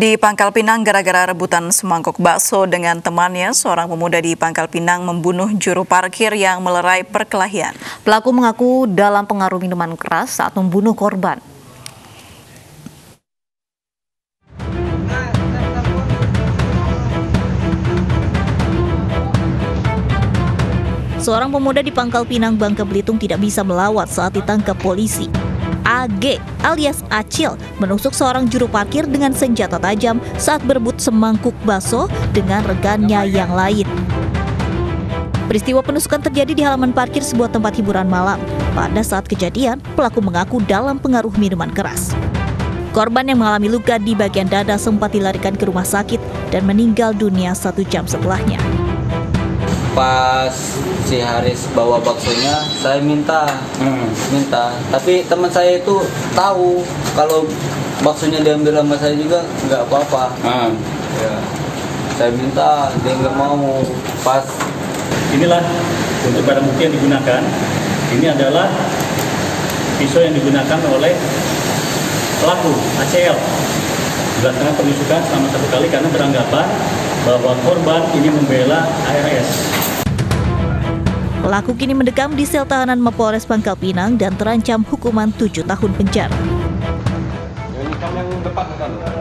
Di Pangkal Pinang, gara-gara rebutan semangkuk bakso dengan temannya, seorang pemuda di Pangkal Pinang membunuh juru parkir yang melerai perkelahian. Pelaku mengaku dalam pengaruh minuman keras saat membunuh korban. Seorang pemuda di Pangkal Pinang, Bangka Belitung tidak bisa melawat saat ditangkap polisi. AG alias Acil menusuk seorang juru parkir dengan senjata tajam saat berebut semangkuk bakso dengan rekannya yang lain. Peristiwa penusukan terjadi di halaman parkir sebuah tempat hiburan malam. Pada saat kejadian, pelaku mengaku dalam pengaruh minuman keras. Korban yang mengalami luka di bagian dada sempat dilarikan ke rumah sakit dan meninggal dunia satu jam setelahnya. Pas si Haris bawa baksonya, saya minta, Hmm. minta. Tapi teman saya itu tahu kalau baksonya diambil sama saya juga nggak apa-apa. Ah, Ya. Saya minta, dia nggak mau. Pas inilah untuk barang bukti yang digunakan. Ini adalah pisau yang digunakan oleh pelaku ACL. Dilaksanakan penusukan selama satu kali karena beranggapan bahwa korban ini membela ARS. Pelaku kini mendekam di sel tahanan Mapolres Pangkal Pinang dan terancam hukuman tujuh tahun penjara. Yang?